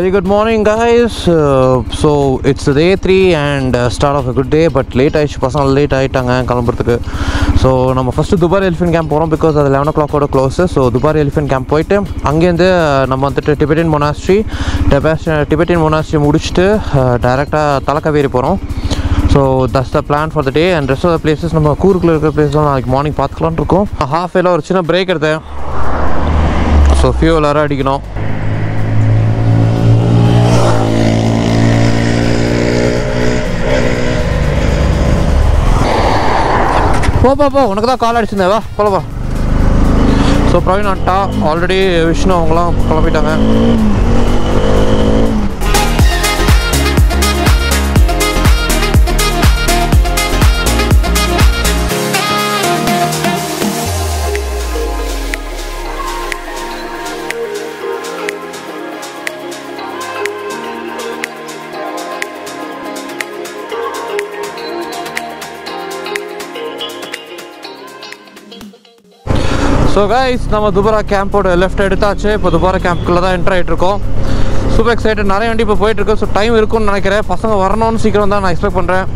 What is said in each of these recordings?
Very good morning, guys. Uh, so it's day and start of a good day but day, but ஆயிடுச்சு. பசங்க late ஆகிட்டாங்க கிளம்புறதுக்கு. So நம்ம first Dubare elephant camp போகிறோம் because அது eleven ஓ கிளாக்கோட close so Dubare elephant camp போயிட்டு அங்கேருந்து uh, நம்ம வந்துட்டு டிபெட்டின் மொனாஸ்ட்ரி டிபெட்டின் மொனாஸ்ட்ரி முடிச்சுட்டு டேரெக்டாக தலைக்கவேரி போகிறோம் so that's the plan for the day and rest of the places நம்ம கூருக்குள்ள இருக்கிற பிளேஸ்லாம் நாளைக்கு மார்னிங் பார்த்துக்கலான்னு இருக்கோம். ஹாஃப் ஏல ஒரு சின்ன பிரேக் எடுத்தேன். ஸோ ஃபியூ எல்லாரும் அடிக்கணும். போ போ உனக்கு தான் கால் அடிச்சிருந்தேன். வா போல ஸோ பிரவீன் ஆண்டா ஆல்ரெடி விஷ்ணு அவங்களாம் கிளம்பிட்டாங்க. ஸோ கைஸ் நம்ம துபாரா கேம்போட லெஃப்ட் எடுத்தாச்சு. இப்போ துபாரா கேம்ப்குள்ளே தான் என்டர் ஆகிட்டு இருக்கோம். சூப்பர் எக்ஸைட்டட் நிறைய வண்டி இப்போ போயிட்டுருக்கு ஸோ டைம் இருக்கும்னு நினைக்கிறேன். பசங்க வரணும்னு சீக்கிரம் தான் நான் எக்ஸ்பெக்ட் பண்ணுறேன்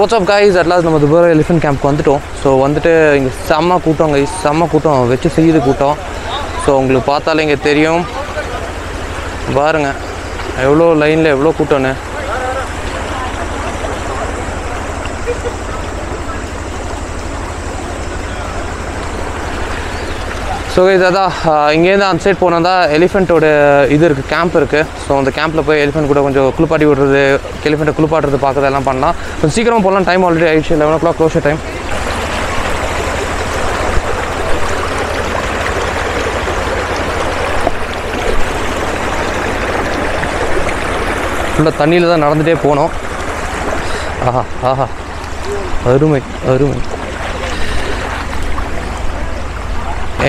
so what's up guys at last நம்ம துபாய் எலிஃபென்ட் கேம்ப்க்கு வந்துட்டோம். ஸோ வந்துட்டு இங்கே செம்ம கூட்டம் கைஸ் செம்ம கூட்டம். வச்சு செய்யுது கூட்டம். ஸோ உங்களுக்கு பார்த்தாலே இங்கே தெரியும். பாருங்கள் எவ்வளோ லைனில் எவ்வளோ கூட்டம்னு. ஸோ இது இங்கேருந்து அந்த சைட் போனால் எலிஃபெண்ட்டோட இது இருக்குது கேம்ப் இருக்குது ஸோ அந்த கேம்பில் போய் எலிஃபெண்ட் கூட கொஞ்சம் குளிப்பாட்டி விடுறது எலிஃபெண்ட்டை குளிப்பாட்டுறது பார்க்கறதெல்லாம் பண்ணலாம். கொஞ்சம் சீக்கிரமாக போகலாம். டைம் ஆல்ரெடி ஆயிடுச்சு. Eleven o'clock closure time ஃபுல்லாக தண்ணியில் தான் நடந்துகிட்டே போனோம். ஆஹா ஆஹா. அருமை அருமை.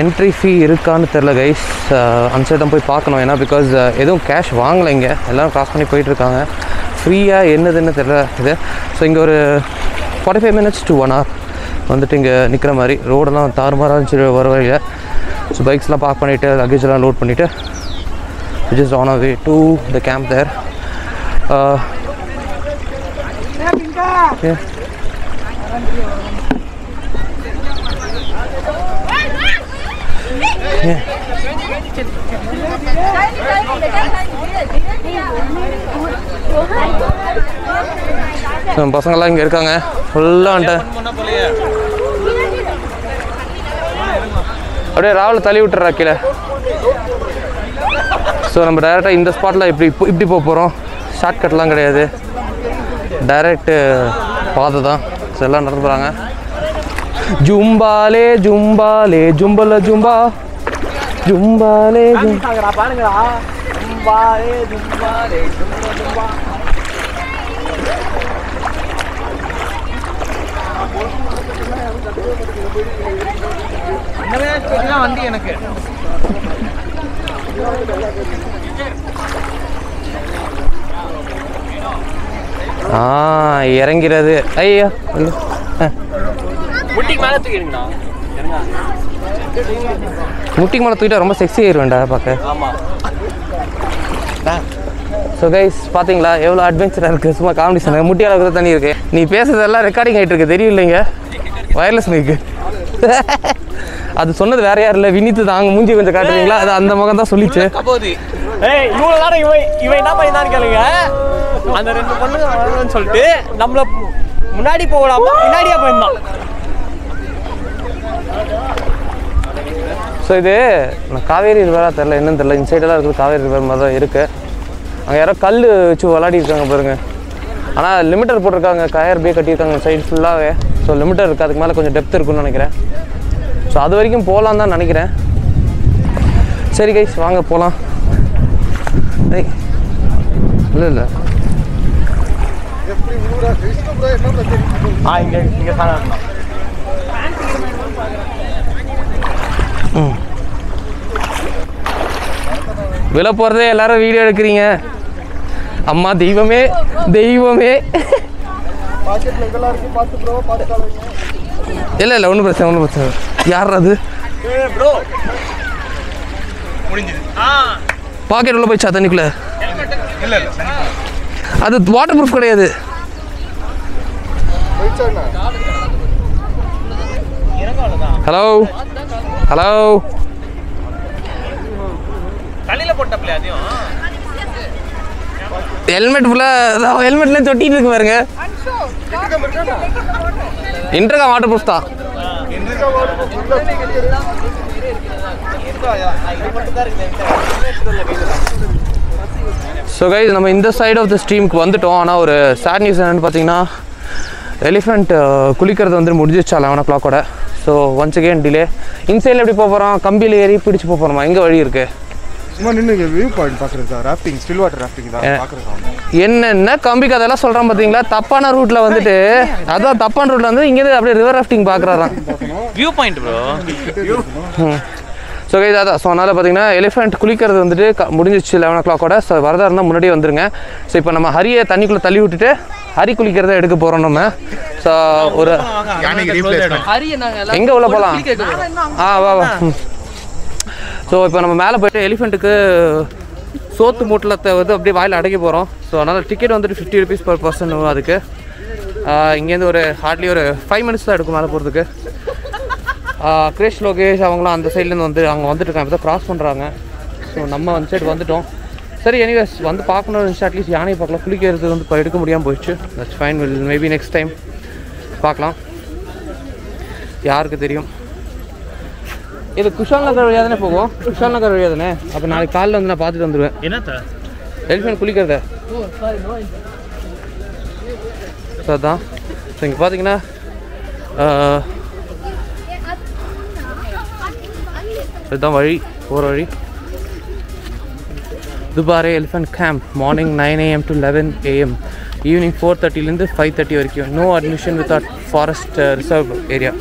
என்ட்ரி ஃபீ இருக்கான்னு தெரில கைஸ் தான் போய் பார்க்கணும். ஏன்னா பிகாஸ் எதுவும் கேஷ் வாங்கலை இங்கே. எல்லோரும் க்ராஸ் பண்ணி போயிட்டுருக்காங்க ஃப்ரீயாக என்னதுன்னு தெரில இது. ஸோ இங்கே ஒரு forty five minutes to one hour வந்துட்டு இங்கே நிற்கிற மாதிரி. ரோடெல்லாம் தாறுமாறாக இருந்துச்சு வர வழியில். ஸோ பைக்ஸ்லாம் பார்க் பண்ணிவிட்டு லக்கேஜெலாம் லோட் பண்ணிவிட்டு just on way to the camp there நம்ம பசங்கள்லாம் இங்கே இருக்காங்க. ஃபுல்லாக வந்துட்டேன் அப்படியே ராவில் தள்ளி விட்டுறா கீழே. ஸோ நம்ம டேரெக்டாக இந்த ஸ்பாட்டில் இப்படி இப்போ இப்படி போக போகிறோம் ஷார்ட்கட்லாம் கிடையாது. டைரக்ட் பாதை தான். ஸோ எல்லாம் நடந்து போகிறாங்க ஜும்பாலே ஜும்பாலே ஜும்பல ஜும்பா. ஜும்பாலே ஜும் பாருங்கடா. ஜும்பாலே ஜும்பாலே ஜும்பா ஜும்பா இன்னமே வண்டி எனக்கு? ஆ இறங்கிறது. ஐயா. முட்டிக்கு மேலே தூக்கிடுங்கண்ணா முட்டிக்கு மேலே தூக்கிட்டா ரொம்ப செக்ஸி ஆயிடுவேன்டா பார்க்க. ஆமாம் ஸோ கைஸ் பார்த்தீங்களா எவ்வளோ அட்வென்ச்சராக இருக்குது சும்மா காமெடி சொன்னாங்க முட்டி அளவுக்கு தான் தண்ணி இருக்குது நீ பேசுறதெல்லாம் ரெக்கார்டிங் ஆகிட்டு இருக்கு. தெரியும் இல்லைங்க? வயர்லெஸ் மைக்கு அது சொன்னது வேற யாரும் இல்லை. வினித்து தாங்க மூஞ்சி கொஞ்சம் காட்டுறீங்களா? அது அந்த முகம் தான் சொல்லிச்சு. ஏய் இவ்வளோ நேரம் இவன் இவன் என்ன பண்ணியிருந்தான்னு கேளுங்க. அந்த ரெண்டு சொல்லிட்டு நம்மள முன்னாடி போடாம பின்னாடியே போயிருந்தான். ஸோ இது நான் காவேரி ரிவரா தெரில என்னன்னு தெரில இன்சைடெல்லாம் இருக்குது காவேரி ரிவர் மாதிரி தான் இருக்குது அங்கே யாரோ கல் வச்சு விளாடி இருக்காங்க பாருங்க. ஆனால் லிமிட்டர் போட்டிருக்காங்க. கயர் பே கட்டியிருக்காங்க. சைடு ஃபுல்லாகவே ஸோ லிமிட்டர் இருக்குது அதுக்கு மேலே கொஞ்சம் டெப்த் இருக்குன்னு நினைக்கிறேன். ஸோ அது வரைக்கும் போகலாம் தான் நினைக்கிறேன். சரி கைஸ் வாங்க போகலாம் இல்லை இல்லை. ஆ இங்க இங்க விலை போகிறதே எல்லாரும் வீடியோ எடுக்கிறீங்க. அம்மா தெய்வமே தெய்வமே. இல்லை இல்லை ஒன்றும் பிரச்சனை ஒன்றும் பிரச்சனை. யார் அது? பாக்கெட் உள்ள போயிச்சா தண்ணிக்குள்ள அது வாட்டர் ப்ரூஃப் கிடையாது. ஹலோ ஹலோ தலையில போட்டப்பல அதையும் ஹெல்மெட் ஃபுல்லாக ஹெல்மெட்லாம் தொட்டிட்டு இருக்கு பாருங்க. இன்டர்கா வாட்டர் ப்ரூஃப் தான். ஸோ கைஸ் நம்ம இந்த சைடு ஆஃப் த ஸ்ட்ரீமுக்கு வந்துட்டோம். ஆனால் ஒரு சேட் நியூஸ் என்னென்னு பார்த்தீங்கன்னா எலிஃபெண்ட் குளிக்கிறது வந்து முடிஞ்சிச்சா லெவன் ஓ கிளாக்கோட ஸோ ஒன்ஸ் அகேன் டிலே இன்சைடில் எப்படி போக போகிறோம் கம்பியில் ஏறி பிடிச்சி போக போகிறோமா எங்கே வழி இருக்குது சும்மா நின்று வியூ பாயிண்ட் பார்க்குறது தான் ராஃப்டிங் ஸ்டில் வாட்டர் ராஃப்டிங் தான் பார்க்குறது என்னென்ன கம்பி கதையெல்லாம் சொல்கிறான் பார்த்தீங்களா தப்பான ரூட்டில் வந்துட்டு அதான் தப்பான ரூட்டில் வந்து இங்கேருந்து அப்படியே river rafting பார்க்குறாராம் view point bro so guys அதான். ஸோ அதனால் பார்த்தீங்கன்னா எலிஃபெண்ட் குளிக்கிறது வந்துட்டு க- முடிஞ்சிச்சு லெவன் ஓ கிளாக்கோட ஸோ வரதா இருந்தால் முன்னாடியே வந்துருங்க. ஸோ இப்போ நம்ம ஹரியை தண்ணிக்குள்ளே தள்ளி விட்டுட்டு ஹரி குளிக்கிறத எடுக்க போகிறோம் நம்ம. ஸோ ஒரு எங்கே உள்ள போகலாம் ஆ வா வா. ஸோ இப்போ நம்ம மேலே போயிட்டு எலிஃபெண்ட்டுக்கு சோத்து மூட்டலத்தை வந்து அப்படியே வாயில் அடைக்க போகிறோம் ஸோ அதனால் டிக்கெட் வந்துட்டு ஃபிஃப்டி ருபீஸ் பர் பர்சன் அதுக்கு. இங்கேருந்து ஒரு ஹார்ட்லி ஒரு ஃபைவ் மினிட்ஸ் தான் எடுக்கும் மேலே போகிறதுக்கு கிரேஷ் லோகேஷ் அவங்களாம் அந்த சைட்லேருந்து வந்து அவங்க வந்துட்டு இருக்காங்க. இப்போ தான் க்ராஸ் பண்ணுறாங்க ஸோ நம்ம அந்த சைடு வந்துட்டோம். சரி எனிவேஸ் வந்து பார்க்கணும்னு இருந்துச்சு அட்லீஸ்ட் யானையை பார்க்கலாம். குளிக்கிறது வந்து இப்போ எடுக்க முடியாமல் போயிடுச்சு. That's fine will maybe next time பார்க்கலாம். யாருக்கு தெரியும்? இது குஷால் நகர் வழியாக தானே போகும்? குஷால் நகர் வழியாக தானே? அப்போ நாளைக்கு காலையில் வந்து நான் பார்த்துட்டு வந்துடுவேன் என்னத்த? எலிஃபென்ட் குளிக்கிறத. ஸோ அதான். ஸோ இங்கே பார்த்தீங்கன்னா இதுதான் வழி போகிற வழி. Dubare elephant camp morning nine AM to eleven AM evening four தேர்ட்டிலேருந்து five thirty வரைக்கும். No admission with forest reserve area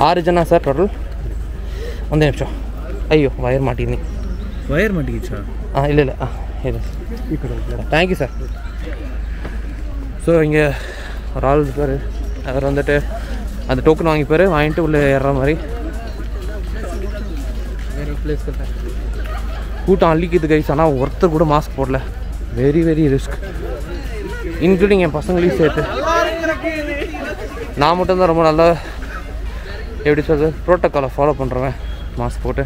ஆறு ஜனா சார் டோட்டல் ಒಂದು ನಿಮಿಷ ಅಯ್ಯೋ ವೈರ್ ಮಾಡಿದ್ದೀನಿ வயர் மாட்டிக்கிச்சா ஆ இல்லை இல்லை ஆ இது தேங்க்யூ சார் ஸோ இங்கே ஒரு ஆள் இருப்பார் அவர் வந்துட்டு அந்த டோக்கன் வாங்கிப்பார் வாங்கிட்டு உள்ளே ஏறுற மாதிரி கூட்டம் அள்ளிக்குது கைஸ் ஆனால் ஒருத்தர் கூட மாஸ்க் போடல வெரி வெரி ரிஸ்க் இன்க்ளூடிங் என் பசங்களையும் சேர்த்து நான் மட்டும்தான் ரொம்ப நல்லா எப்படி சொல்றது? ப்ரோட்டோக்காலை ஃபாலோ பண்ணுறவன் மாஸ்க் போட்டு.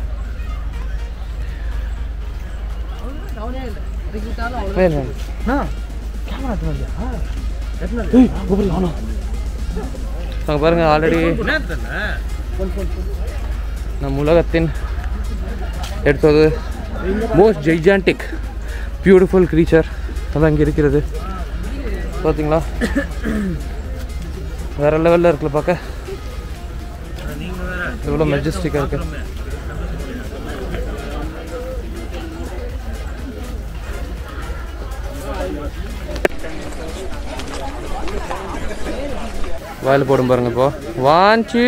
அங்கே பாருங்க ஆல்ரெடி நம் உலகத்தின் எடுத்தது மோஸ்ட் ஜெய்ஜான்டிக் பியூட்டிஃபுல் க்ரீச்சர் அதான் இங்கே இருக்கிறது. பார்த்தீங்களா வேற லெவலில் இருக்குல்ல பார்க்க. எவ்வளோ மெஜஸ்டிக்காக இருக்கு. வாயில் போடும் பாருங்க இப்போ. ஒன் டூ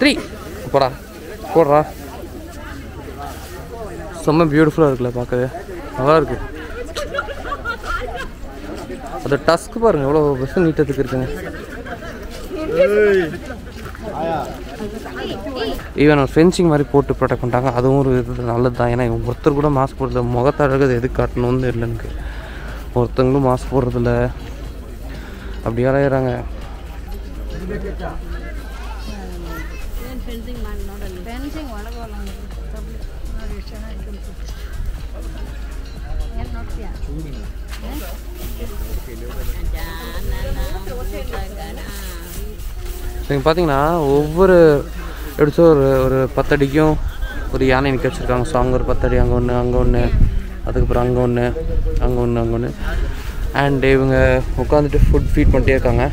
த்ரீ போடா போடுறா. செம்ம பியூட்டிஃபுல்லாக இருக்குல்ல பார்க்கவே. நல்லா இருக்கு. அது டஸ்க் பாருங்க எவ்வளோ பெஸ்ட் நீட்டத்துக்கு இருக்குங்க ஈவன் ஒரு ஃபென்சிங் மாதிரி போட்டு ப்ரொடெக்ட் பண்ணிட்டாங்க அதுவும் ஒரு இது நல்லது தான் ஏன்னா இவங்க ஒருத்தர் கூட மாஸ்க் போடுறது முகத்தை அழகு எதுக்கு காட்டணும்னு இல்லை எனக்கு ஒருத்தங்களும் மாஸ்க் போடுறதில்ல அப்படி அலையிறாங்க ಫೆನ್ಸಿಂಗ್ ಒಳಗಲ್ಲ ನೋಡಿ ಎಷ್ಟು ಚೆನ್ನಾಗಿ ಏನು ನೋಡ್ತೀಯಾ நீங்கள் பார்த்தீங்கன்னா ஒவ்வொரு எடுத்து ஒரு ஒரு பத்தடிக்கும் ஒரு யானை நிற்க வச்சுருக்காங்க. ஸோ அங்கே ஒரு பத்தடி அங்கே ஒன்று அங்கே ஒன்று அதுக்கப்புறம் அங்கே ஒன்று அங்கே ஒன்று அங்கே ஒன்று அண்ட் இவங்க உட்காந்துட்டு ஃபுட் ஃபீட் பண்ணிட்டே இருக்காங்க.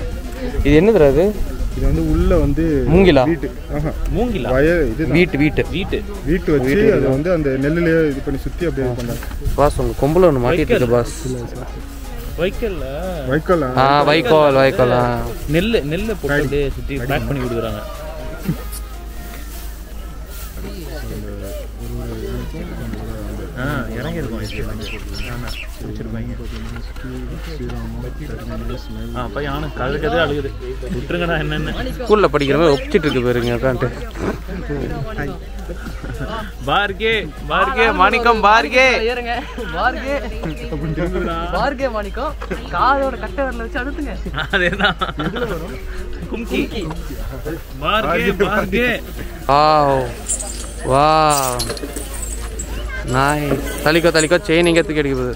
இது என்னதுடா அது இது வந்து உள்ள வந்து மூங்கிலா? வீட்டு. ஆஹா. மூங்கிலா? வய இது வீட்டு வீட்டு. வீட்டு. வீட்டு வச்சு அதை வந்து அந்த நெல்லுலயே இது பண்ணி சுத்தி அப்படியே பண்ணாங்க பாஸ் உங்கள் கொம்பில் ஒன்று மாட்டிட்டு இருக்கு பாஸ். வைக்கல்ல? வைக்கோல்? ஆ வைக்கோல் வைக்கோல். நெல் நெல்லை போட்டு சுற்றி பேக் பண்ணி கொடுக்குறாங்க. ஆ இறங்கியிருக்கோம். வச்சிருப்பாங்க ஆ அப்போ யானை கதை கதை அழுகுது. விட்டுருங்கடா என்னென்ன. ஸ்கூலில் படிக்கிற மாதிரி ஒப்பிச்சிட்டு இருக்கு பாருங்க உட்காந்துட்டு பார்கே பார்கே மாணிக்கம் பார்கே ஏறுங்க. பார்கே பார்கே மாணிக்கம். காதோட கட்டை வரல வச்சு அழுத்துங்க. அதேதான். கும்கி. பார்கே பார்கே வாவ் வா நாய் தலிக்கோ தலிக்கோ செயின் எங்கே தூக்கி அடிக்க போகுது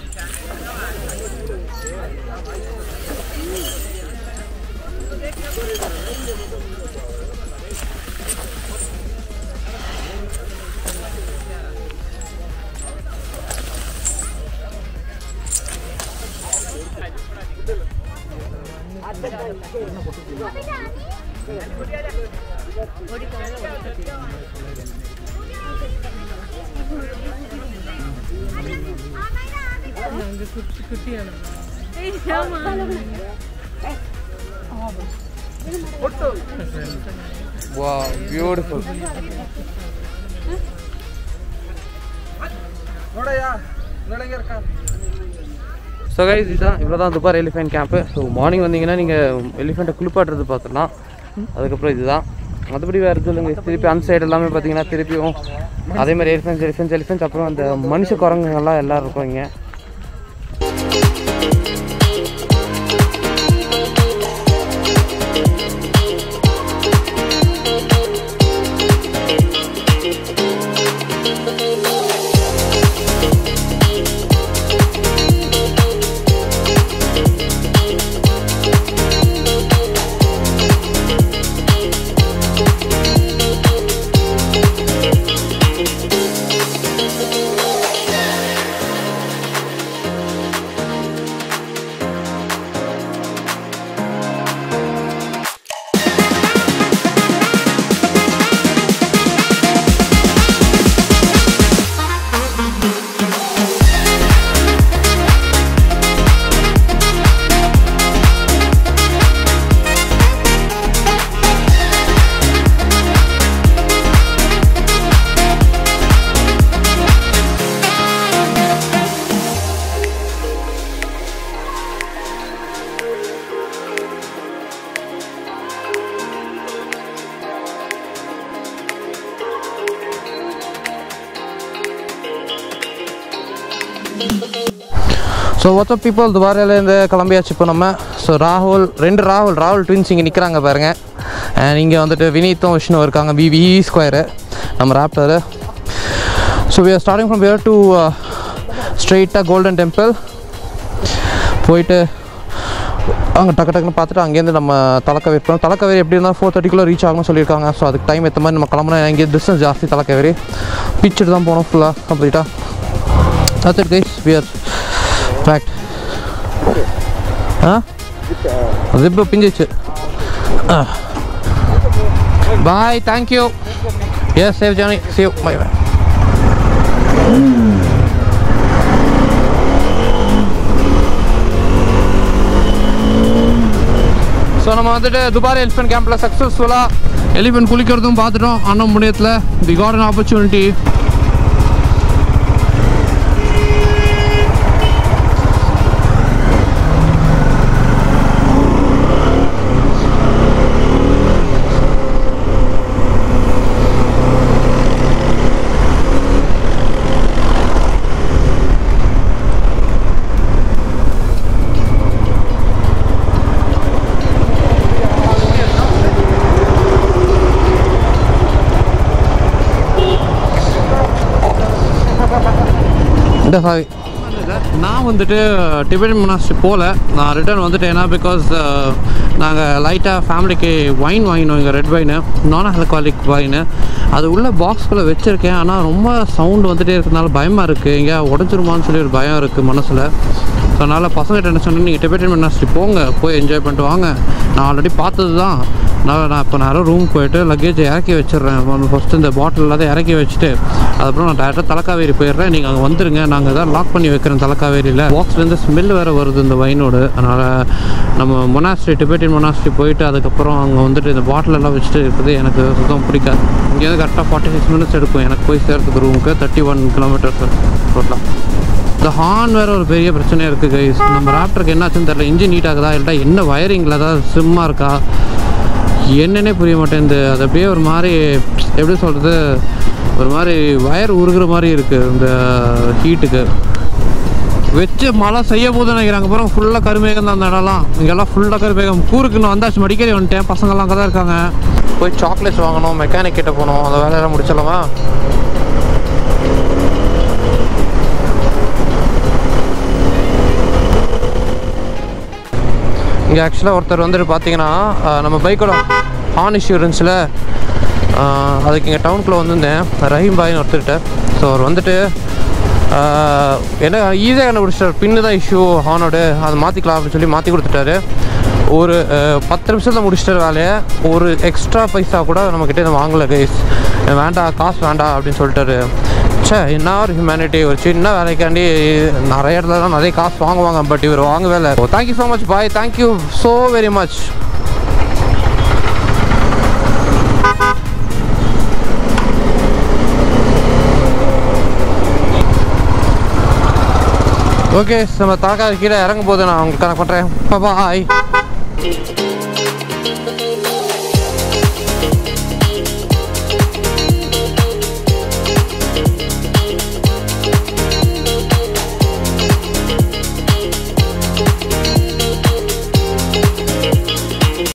வா பியூட்டிஃபுல் ஸோ கைஸ் இதுதான் இவ்வளோ தான் Dubare elephant camp so morning வந்தீங்கன்னா நீங்கள் எலிஃபெண்ட்டை குளிப்பாட்டுறது பார்த்துடலாம். அதுக்கப்புறம் இதுதான். மற்றபடி வேறு எதுவும் இல்லைங்க. திருப்பி அந்த சைடு எல்லாமே பார்த்தீங்கன்னா திருப்பியும் அதே மாதிரி எலிஃபென்ட்ஸ் எலிஃபென்ட்ஸ் எலிஃபென்ட்ஸ் அப்புறம் அந்த மனுஷ குரங்குங்கள்லாம் எல்லாம் இருக்கும் இங்கே. ஸோ வாட்ஸ்அப் பீப்புள் துபாரிலேருந்து கிளம்பியாச்சு இப்போ நம்ம. ஸோ ராகுல் ரெண்டு ராகுல் ராகுல் ட்வின்ஸ் இங்கே நிற்கிறாங்க பாருங்க. அண்ட் இங்கே வந்துட்டு வினீத்தும் விஷ்ணு இருக்காங்க. பிவி ஸ்கொயரு நம்ம raptor so we are starting from where to ஸ்ட்ரெயிட்டாக கோல்டன் டெம்பிள் போயிட்டு அங்கே டக்கு டக்குன்னு பார்த்துட்டு அங்கேருந்து நம்ம தலைக்கவேரி போகணும் தலைக்கவேரி எப்படி இருந்தால் ஃபோர் தேர்ட்டிக்குள்ளே ரீச் ஆகணும்னு சொல்லியிருக்காங்க. ஸோ அதுக்கு டைம் ஏற்ற மாதிரி நம்ம கிளம்புனா இங்கே டிஸ்டன்ஸ் ஜாஸ்தி தலைக்கவேரி. பிச்சுட்டு தான் போகணும் ஃபுல்லாக கம்ப்ளீட்டாக That's it guys, we are packed. Huh? Zip பிஞ்சிச்சு bye thank you yes save Johnny save bye bye so நம்ம வந்துட்டு துபாரி எலிஃபென்ட் கேம்பில் சக்ஸஸ்ஃபுல்லாக எலிஃபென்ட் குளிக்கிறதும் பார்த்துட்டோம். அண்ணன் முனையத்தில் தி காட் an ஆப்பர்ச்சுனிட்டி சாவி. நான் வந்துட்டு டிபெட் மொனாஸ்ட்ரி போகல நான் ரிட்டர்ன் வந்துட்டேன் ஏன்னா பிகாஸ் நாங்கள் லைட்டாக ஃபேமிலிக்கு ஒயின் வாங்கினோம் இங்கே red wine non alcoholic wine அது உள்ள பாக்ஸ்குள்ளே வச்சுருக்கேன். ஆனால் ரொம்ப சவுண்டு வந்துகிட்டே இருக்கிறதுனால பயமாக இருக்குது எங்கேயா உடஞ்சிருமான்னு சொல்லி ஒரு பயம் இருக்குது மனசில். ஸோ அதனால் பசங்கள்கிட்ட என்ன சொன்னேன் நீங்கள் டிபெடன் மொனாஸ்ட்ரி போங்க போய் என்ஜாய் பண்ணிட்டு வாங்க. நான் ஆல்ரெடி பார்த்தது தான் நான் நான் இப்போ நேரம் ரூம் போயிட்டு லக்கேஜை இறக்கி வச்சிடுறேன். ஃபஸ்ட்டு இந்த பாட்டில் எல்லாத்தையும் இறக்கி வச்சுட்டு அதுக்கப்புறம் நான் டேரெக்டாக தலைக்காவேரி போயிடுறேன். நீங்கள் அங்கே வந்துருங்க. நாங்கள் தான் லாக் பண்ணி வைக்கிறேன் தலைக்காவேரியில் பாக்ஸ்லேருந்து ஸ்மெல் வேறு வருது இந்த வைனோடு அதனால் நம்ம மொனாஸ்ட்ரி டிபெட்டின் மொனாஸ்ட்ரி போயிட்டு அதுக்கப்புறம் அங்கே வந்துட்டு இந்த பாட்டிலெல்லாம் வச்சுட்டு இருக்குது எனக்கு சுத்தம் பிடிக்காது. இங்கேருந்து கரெக்டாக ஃபார்ட்டி சிக்ஸ் மினிட்ஸ் எடுக்கும். எனக்கு போய் சேர்த்துக்கு ரூமுக்கு தேர்ட்டி ஒன் கிலோமீட்டர்ஸ் டோட்டலாக இந்த ஹார்ன் வேறு ஒரு பெரிய பிரச்சனையாக இருக்குது கைஸ் நம்ம ராப்டருக்கு என்னாச்சுன்னு தெரியல. இன்ஜின் நீட்டாகுதா ஆகுதா? இல்லை என்ன வயரிங்கில் ஏதாவது சிம்மாக இருக்கா? என்னன்னே புரிய மாட்டேங்குது அது அப்படியே ஒரு மாதிரி எப்படி சொல்கிறது ஒரு மாதிரி வயர் உருகிற மாதிரி இருக்குது இந்த ஹீட்டுக்கு வச்சு மழை செய்ய போது நினைக்கிறாங்க அப்புறம் ஃபுல்லாக கருமேகம் தான் அந்த இடம்லாம். இங்கெல்லாம் ஃபுல்லாக கருமேகம். கூருக்கு நான் வந்தாச்சு மடிக்கடி வந்துட்டேன். பசங்கள்லாம் அங்கே தான் இருக்காங்க. போய் சாக்லேட்ஸ் வாங்கணும் மெக்கானிக் கிட்ட போகணும். அந்த வேலையெல்லாம் முடிச்சிடலாமா? இங்கே ஆக்சுவலாக ஒருத்தர் வந்துட்டு பார்த்தீங்கன்னா நம்ம பைக்கோட ஆன் இன்சூரன்ஸில் அதுக்கு இங்கே டவுனுக்குள்ளே வந்திருந்தேன். ரஹீம் பாய்னு ஒருத்தர்கிட்ட. ஸோ அவர் வந்துட்டு என்ன ஈஸியாக கண்டுபிடிச்சிட்டார். பின்னு தான் இஷ்யூ ஹானோடு அதை மாற்றிக்கலாம் அப்படின்னு சொல்லி மாற்றி கொடுத்துட்டாரு. ஒரு பத்து நிமிஷத்தில் முடிச்சிட்டார் வேலையை. ஒரு எக்ஸ்ட்ரா பைசா கூட நம்மக்கிட்ட இதை வாங்கலை கைஸ் வேண்டாம் காசு வேண்டாம் அப்படின்னு சொல்லிட்டாரு. ச்சே என்ன ஒரு ஹியூமனிட்டி ஒரு சின்ன வேலைக்காண்டி நிறைய இடத்துல நிறைய காசு வாங்குவாங்க பட் இவர் வாங்கவே இல்லை. Thank you so much bye thank you so very much okay நம்ம தலக்காது கீழே இறங்க போது நான் உங்களுக்கு கனெக்ட் பண்ணுறேன் பாய்